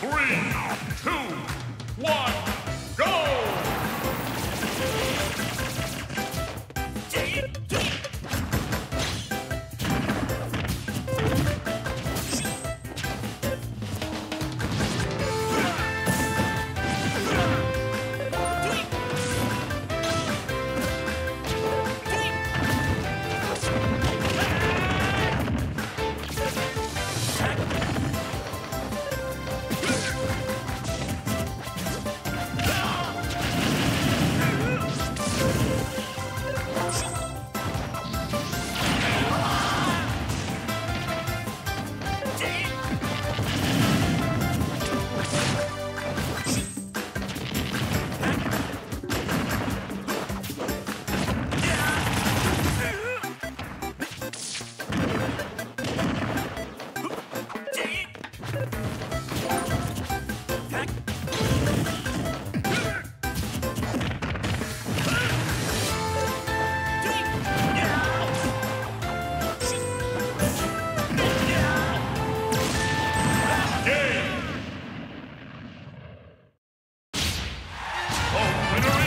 Three, two. Winner